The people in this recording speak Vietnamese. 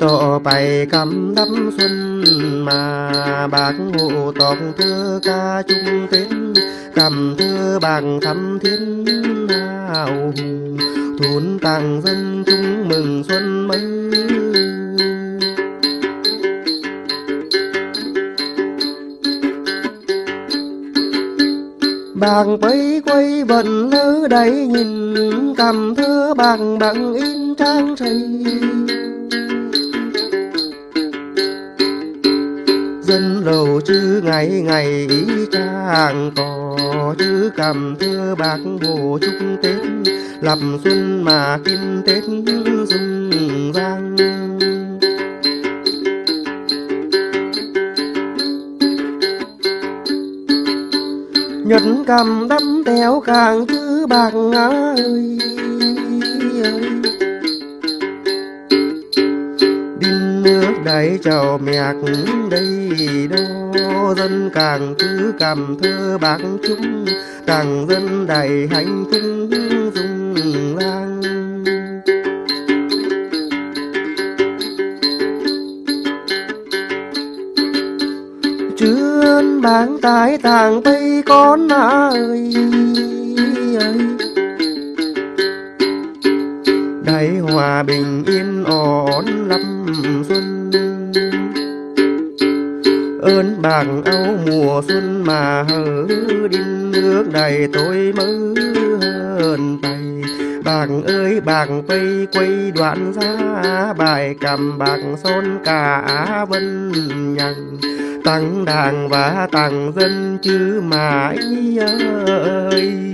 cho bày cầm đắm xuân mà bạc hộ tổng thơ ca chung tên cầm thơ bằng thăm thiên nào thốn tàng dân chung mừng xuân mới. Bàng bấy quay vần lỡ đầy nhìn cầm thơ bằng bằng in trang trầy. Dân lầu chứ ngày ngày ý trang cò chứ cầm thưa bạc hồ chúc tết. Lập xuân mà kinh tết dung giang nhật cầm đắm téo càng chứ bạc ơi. Đáy chào mẹc đây đâu dân càng cứ cầm thơ bạc chúng, càng dân đầy hạnh phúc dung lang. Chươn bán tái tàng tây con ơi ơi đại hòa bình yên ổn lắm, xuân ơn bạc áo mùa xuân mà hở đinh nước đầy tôi mơ hơn tay bạc ơi bạc quay quay đoạn ra bài cầm bạc son cả vân nhằng. Tăng đàn và tăng dân chứ mãi ơi.